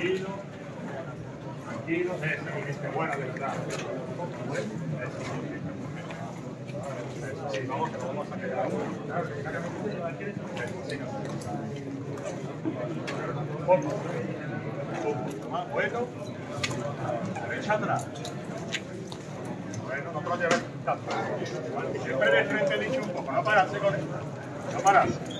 tranquilo, tranquilo, eso, bueno, de verdad. Sí, vamos, vamos a quedar. Un poco. Un poquito más, bueno. Derecha atrás. Bueno, no te lo lleves tanto. Siempre de frente he dicho un poco, no pararse con esto. No pararse.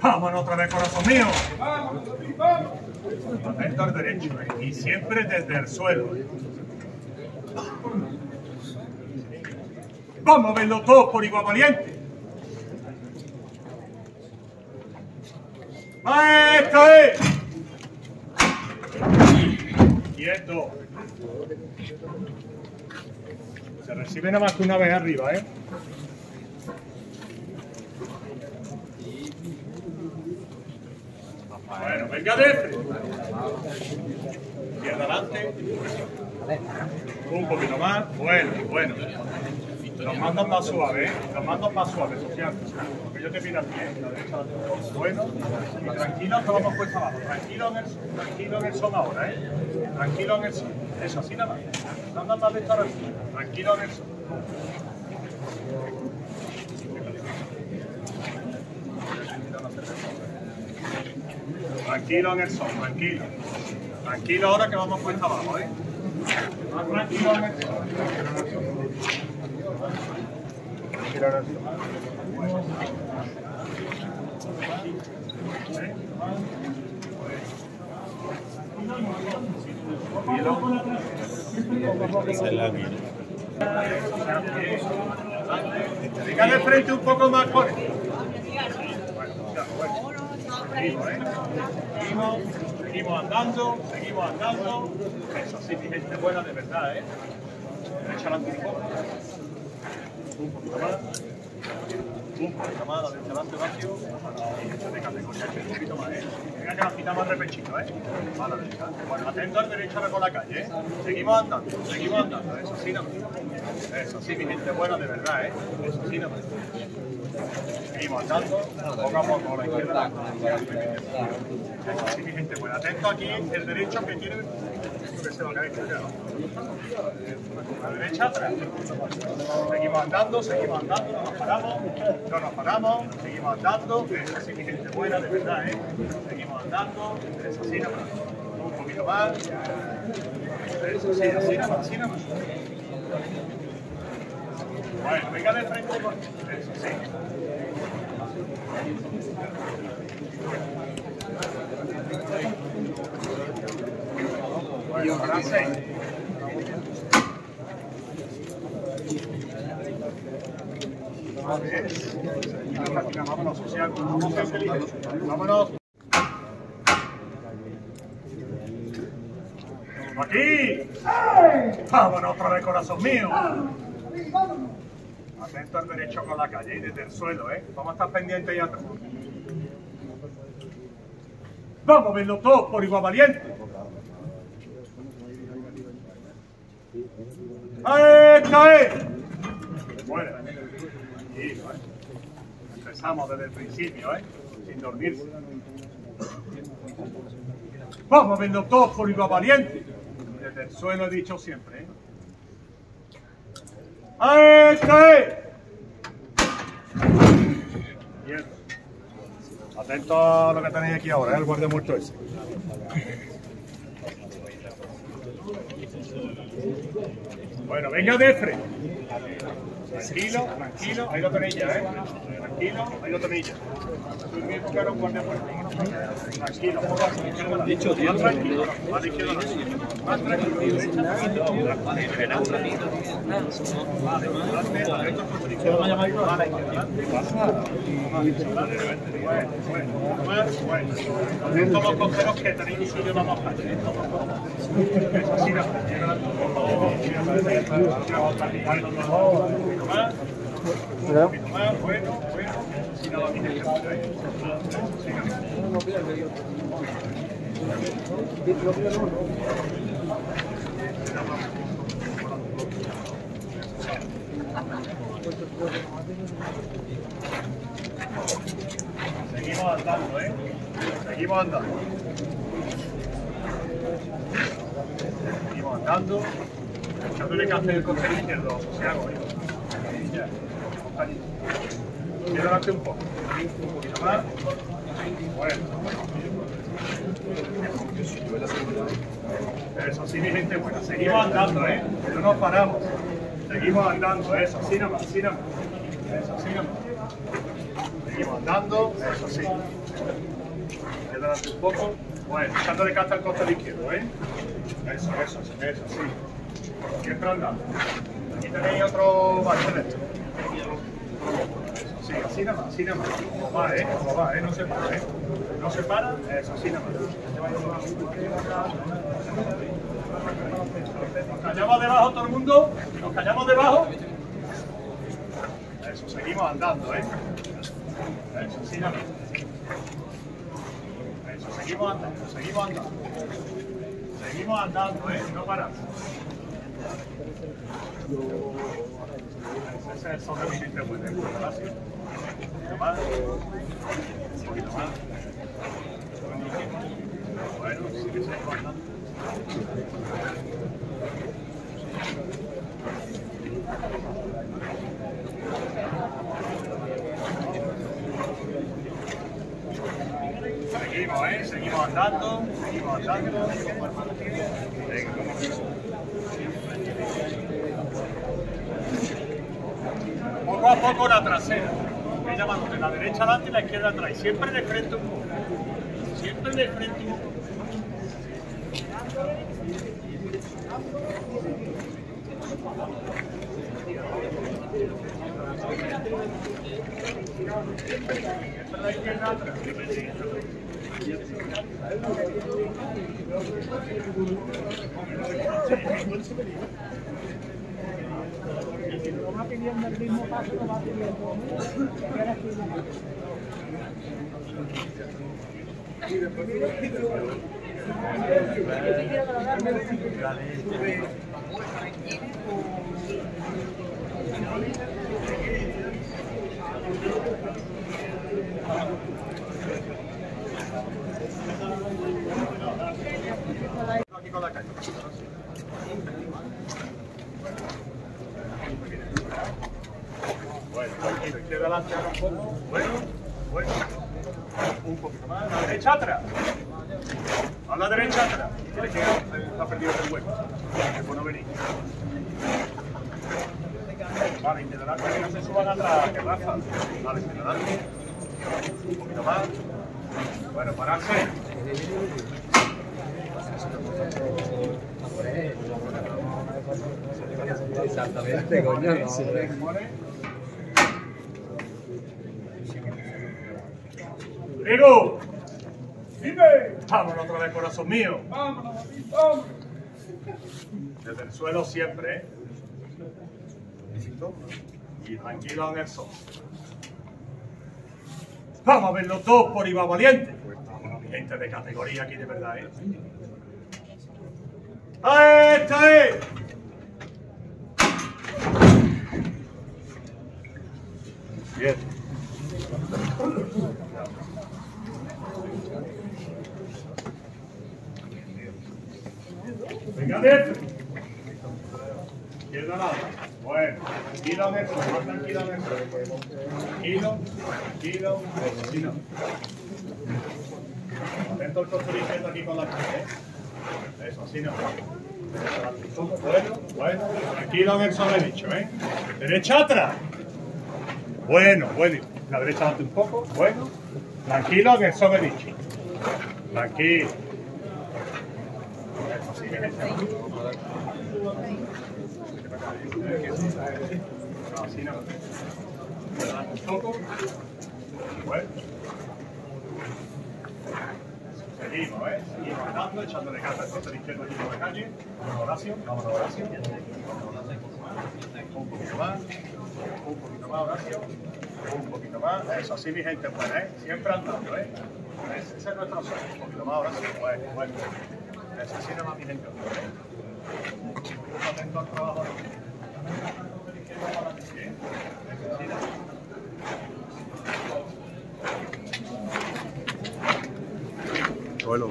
¡Vámonos otra vez, corazón mío! Atento al derecho, ¿eh? y siempre desde el suelo. ¿eh? Vamos a verlo todos por igual valiente. ¡Esto es! Quieto. Se recibe nada más que una vez arriba, ¿eh? Bueno, venga de frente. Adelante. Un poquito más. Bueno, bueno. Los mandos más suaves, ¿eh? Los mandos más suaves, social. Porque yo te pido aquí, ¿eh? La derecha. Bueno. Y tranquilo, que vamos puesta abajo. Tranquilo en el. Tranquilo en el sol ahora, ¿eh? Tranquilo en el sol. Eso, así nada más. No andas más de estar así. Tranquilo en el sol. Tranquilo en el sol, tranquilo. Tranquilo ahora que vamos puesta abajo, ¿eh? Más tranquilo en el frente un poco más esto. Seguimos. Seguimos, seguimos andando, seguimos andando. Eso sí, mi gente buena de verdad, ¿eh? Derecha adelante un poco. Un poquito más. Un poquito más, la adelante vacío. Esto de categoría, un poquito más, ¿eh? Venga que la quitamos al repechito, ¿eh? A derecha. Bueno, atento al derecho ahora con la calle, ¿eh? Seguimos andando, seguimos andando. Eso sí, no. Eso sí, mi gente buena de verdad, ¿eh? Eso sí, no. Seguimos andando, poco a poco, la izquierda. Eso sí, mi gente buena. Atento aquí, el derecho que tiene que la derecha, atrás. Seguimos andando, seguimos andando, no nos paramos, no nos paramos, seguimos andando. Eso sí, mi gente buena, de verdad, ¿eh? Seguimos andando, eso sí, nada. Un poquito más. Sí, así así nada. Bueno, venga de frente eso, sí. Bueno, ahora seis. A ver. Vámonos. ¡Aquí! ¡Vámonos otra vez, corazón mío! Atento al derecho con la calle y desde el suelo, ¿eh? Vamos a estar pendientes y atrás. Vamos a verlo todos por igual valiente. ¡Esta es! Bueno, tranquilo, ¿eh? Empezamos desde el principio, ¿eh? Sin dormirse. Vamos a verlo todos por igual valiente. Desde el suelo he dicho siempre, ¿eh? ¡Esta es! Bien. Atento a lo que tenéis aquí ahora, ¿eh? el guardia muerto ese. Bueno, venga de frente. Tranquilo, tranquilo, ahí lo tenéis ya, ¿eh? Tranquilo, ahí lo tenéis ya. Tú mismo guardia. Tranquilo, poco izquierda. Más tranquilo, más izquierda. Más tranquilo. Vale, dos costeros que tenéis un sitio más, bueno, bueno. Seguimos andando, ¿eh? Seguimos andando. Andando. Echándole hacer el costero izquierdo, hago, ¿eh? Ya. Compañito. Quiero adelante un poco. Un poquito más. Bueno. Eso sí, mi gente buena. Seguimos andando, ¿eh? No nos paramos. Seguimos andando, eso, así nomás, así nomás. Eso, así nomás. Seguimos andando, eso sí. Adelante un poco. Bueno, echándole casta al costado izquierdo, ¿eh? Eso, eso, eso, sí. Siempre andando. Aquí tenéis otro bache de. Eso, sí, así nada más, así nada más. Como va, ¿eh? Como va, ¿eh? No se para, ¿eh? No se para, eso, así nada más. Nos callamos debajo todo el mundo. Nos callamos debajo. Eso, seguimos andando, ¿eh? Eso, así nada más. Seguimos andando, seguimos andando. Seguimos andando, ¿eh? No paramos. Ese es el mi gente muy de así. Un poquito más. Un poquito más. Bueno, sí que seguimos andando. ¿Eh? Seguimos. Venga. Poco a poco la trasera. Voy llamando de la derecha adelante y la izquierda atrás. Siempre de frente un poco. Siempre de frente un poco. Siempre la izquierda atrás. Va pidiendo el mismo paso, va pidiendo con la calle. Bueno, tranquilo, izquierda adelante ahora un poco. Bueno, bueno. Un poquito más. A la derecha atrás. A la derecha atrás. Tienes que ha perdido el hueco. Que por no venir. Vale, adelante, que no se suban atrás, que raza. Vale, adelante. Un poquito más. Bueno, pararse. Exactamente, coño. Diego, dime. Vámonos otra vez, corazón mío. Vámonos, vámonos. Desde el suelo siempre, ¿eh? Y tranquilo en el sol. Vamos a ver los dos por Iba Valiente. Gente de categoría aquí de verdad, ¿eh? ¡Ah, ¡Esta es! Bien. Adentro. Izquierda nada. Bueno, en en eso. Tranquilo, tranquilo, eso sí no. Atento al costado izquierdo aquí con la cara, ¿eh? Eso, así no. Bueno, bueno, tranquilo en eso me he dicho, ¿eh? Derecha atrás. Bueno, bueno. La derecha adelante un poco. Bueno. Tranquilo, que eso he dicho. Tranquilo. Eso sí, bien hecho. No, así no. Adelante un poco. Bueno. Seguimos, ¿eh? Seguimos andando, aquí por la calle. Vamos Horacio, vamos Horacio. Un poquito más. Un poquito más, Horacio. Un poquito más. Eso, así mi gente buena, ¿eh? Siempre andando, ¿eh? Ese es nuestro sueño. Un poquito más, Horacio. Bueno, bueno. Eso, así nomás mi gente buena, ¿eh? Atento al trabajo. ¿Sí? Eso, así nomás. Bueno.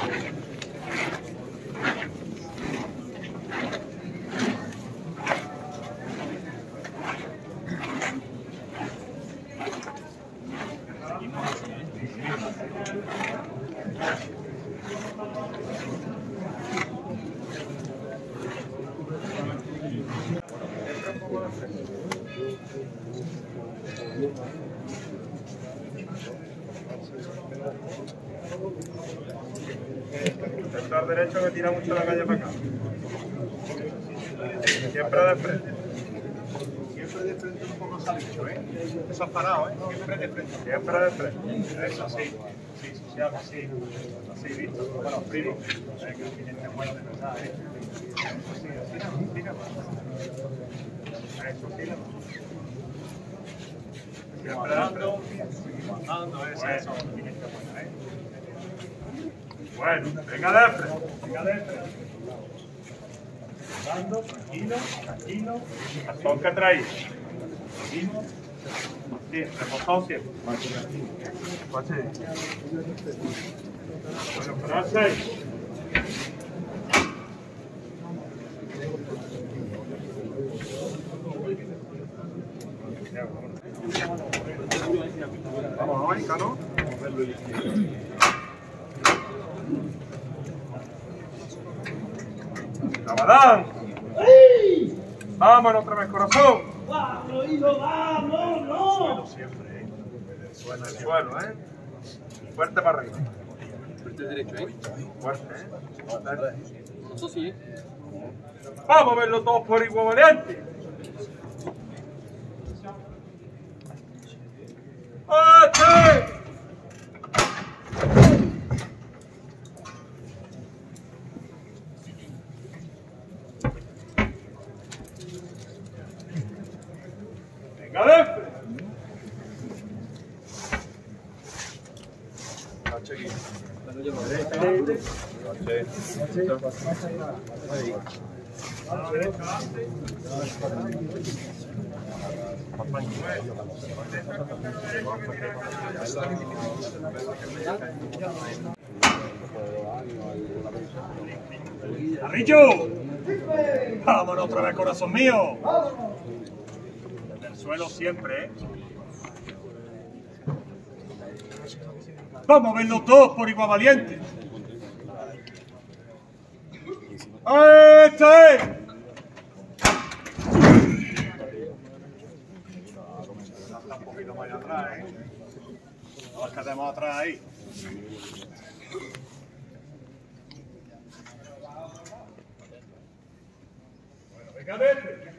Sector derecho que tira mucho la calle para acá. Siempre de frente. Siempre de frente un poco dicho, ¿eh? Eso has parado, ¿eh? Siempre de frente. Siempre de frente. Eso sí. Sí, social, así. Así, visto. Bueno, primo. Eh, que el cliente es bueno de verdad, ¿eh? Eso sí, así no. Tira. Eso, tira más. Siempre dando. Seguimos andando, eso, eso. el cliente bueno, ¿eh? Bueno, venga de venga de tranquilo, tranquilo. Sí, reposado siempre. Bueno, frase. Vamos, ¿no? Ramadán. Vámonos otra vez, corazón. ¡Vamos, hijo, vamos! ¡No! Siempre, ¿eh? Suena el suelo, ¿eh? Fuerte para arriba. Fuerte derecho, ¿eh? Fuerte, ¿eh? Eso sí, ¿eh? Vamos a verlo todos por igual valiente. ¡Oche! Venga, de ¡Carrillo! ¡Vámonos otra vez, corazón mío! Desde el suelo siempre, ¿eh? Vamos a verlos todos por igual valiente. ¡Este! Un poquito más allá atrás, ¿eh? No atrás ahí. Bueno, venga, vete.